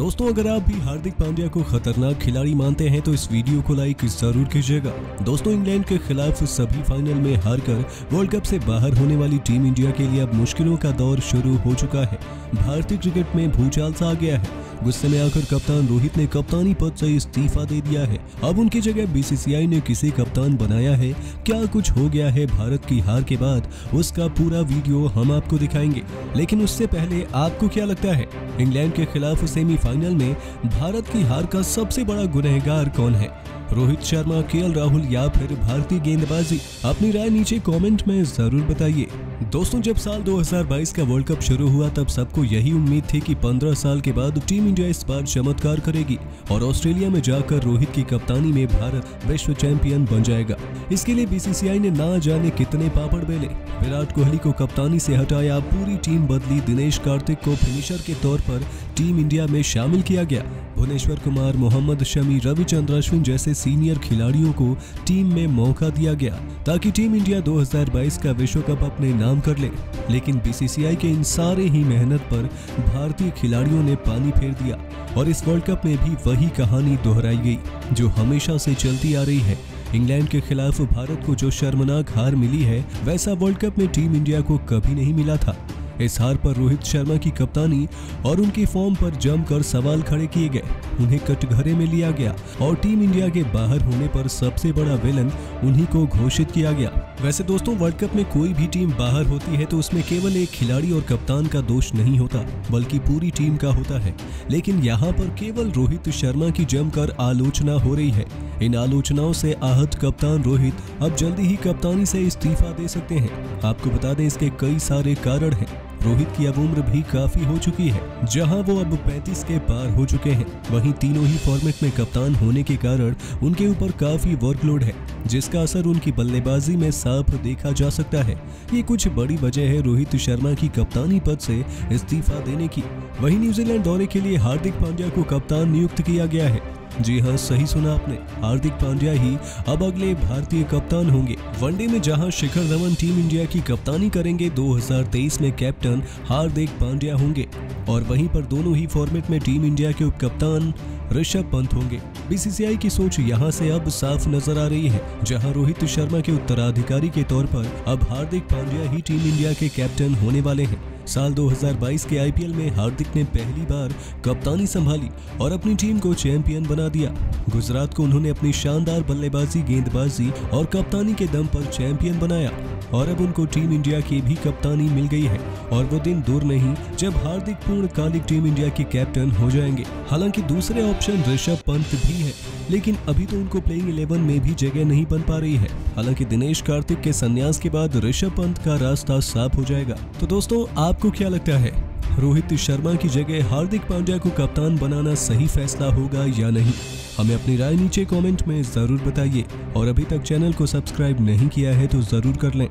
दोस्तों, अगर आप भी हार्दिक पांड्या को खतरनाक खिलाड़ी मानते हैं तो इस वीडियो को लाइक ज़रूर कीजिएगा। दोस्तों, इंग्लैंड के खिलाफ सभी फाइनल में हारकर वर्ल्ड कप से बाहर होने वाली टीम इंडिया के लिए अब मुश्किलों का दौर शुरू हो चुका है। भारतीय क्रिकेट में भूचाल सा आ गया है। गुस्से में आकर कप्तान रोहित ने कप्तानी पद से इस्तीफा दे दिया है। अब उनकी जगह बीसीसीआई ने किसे कप्तान बनाया है? क्या कुछ हो गया है भारत की हार के बाद? उसका पूरा वीडियो हम आपको दिखाएँगे। लेकिन उससे पहले आपको क्या लगता है? इंग्लैंड के खिलाफ सेमीफाइनल में भारत की हार का सबसे बड़ा गुनहगार कौन है? रोहित शर्मा, के राहुल या फिर भारतीय गेंदबाजी, अपनी राय नीचे कमेंट में ज़रूर बताइए। दोस्तों, जब साल 2022 का वर्ल्ड कप शुरू हुआ, तब सबको यही उम्मीद थी कि 15 साल के बाद टीम इंडिया इस बार चमत्कार करेगी और ऑस्ट्रेलिया में जाकर रोहित की कप्तानी में भारत विश्व चैंपियन बन जाएगा। इसके लिए बीसीसीआई ने ना जाने कितने पापड़ बेले। विराट कोहली को कप्तानी से हटाया पूरी टीम बदली। दिनेश कार्तिक को फिनिशर के तौर पर टीम इंडिया में शामिल किया गया। भुवनेश्वर कुमार, मोहम्मद शमी, रविचंद्र अश्विन जैसे सीनियर खिलाड़ियों को टीम में मौका दिया गया ताकि टीम इंडिया 2022 का विश्व कप अपने नाम कर ले। लेकिन बीसीसीआई के इन सारे ही मेहनत पर भारतीय खिलाड़ियों ने पानी फेर दिया और इस वर्ल्ड कप में भी वही कहानी दोहराई गई, जो हमेशा से चलती आ रही है। इंग्लैंड के खिलाफ भारत को जो शर्मनाक हार मिली है, वैसा वर्ल्ड कप में टीम इंडिया को कभी नहीं मिला था। इस हार पर रोहित शर्मा की कप्तानी और उनके फॉर्म पर जमकर सवाल खड़े किए गए। उन्हें कटघरे में लिया गया और टीम इंडिया के बाहर होने पर सबसे बड़ा विलन उन्हीं को घोषित किया गया। वैसे दोस्तों, वर्ल्ड कप में कोई भी टीम बाहर होती है तो उसमें केवल एक खिलाड़ी और कप्तान का दोष नहीं होता, बल्कि पूरी टीम का होता है। लेकिन यहाँ पर केवल रोहित शर्मा की जमकर आलोचना हो रही है। इन आलोचनाओं से आहत कप्तान रोहित अब जल्दी ही कप्तानी से इस्तीफा दे सकते हैं। आपको बता दें इसके कई सारे कारण हैं। रोहित की अब उम्र भी काफ़ी हो चुकी है। जहाँ वो अब 35 के पार हो चुके हैं, वहीं तीनों ही फॉर्मेट में कप्तान होने के कारण उनके ऊपर काफ़ी वर्कलोड है, जिसका असर उनकी बल्लेबाजी में साफ़ देखा जा सकता है। ये कुछ बड़ी वजह है रोहित शर्मा की कप्तानी पद से इस्तीफा देने की। वहीं न्यूजीलैंड दौरे के लिए हार्दिक पांड्या को कप्तान नियुक्त किया गया है। जी हाँ सही सुना आपने। हार्दिक पांड्या ही अब अगले भारतीय कप्तान होंगे। वनडे में जहाँ शिखर धवन टीम इंडिया की कप्तानी करेंगे 2023 में कैप्टन हार्दिक पांड्या होंगे। और वहीं पर दोनों ही फॉर्मेट में टीम इंडिया के उप कप्तान ऋषभ पंत होंगे। बीसीसीआई की सोच यहाँ से अब साफ़ नज़र आ रही है, जहाँ रोहित शर्मा के उत्तराधिकारी के तौर पर अब हार्दिक पांड्या ही टीम इंडिया के कैप्टन होने वाले हैं। साल 2022 के आईपीएल में हार्दिक ने पहली बार कप्तानी संभाली और अपनी टीम को चैंपियन बना दिया। गुजरात को उन्होंने अपनी शानदार बल्लेबाजी, गेंदबाजी और कप्तानी के दम पर चैंपियन बनाया और अब उनको टीम इंडिया की भी कप्तानी मिल गई है और वो दिन दूर नहीं, जब हार्दिक पूर्ण कालिक टीम इंडिया के कैप्टन हो जाएँगे। हालाँकि दूसरे ऑप्शन ऋषभ पंत भी है, लेकिन अभी तो उनको प्लेइंग इलेवन में भी जगह नहीं बन पा रही है। हालाँकि दिनेश कार्तिक के संन्यास के बाद ऋषभ पंत का रास्ता साफ़ हो जाएगा। तो दोस्तों, आपको क्या लगता है? रोहित शर्मा की जगह हार्दिक पांड्या को कप्तान बनाना सही फैसला होगा या नहीं? हमें अपनी राय नीचे कमेंट में ज़रूर बताइए। और अभी तक चैनल को सब्सक्राइब नहीं किया है तो ज़रूर कर लें।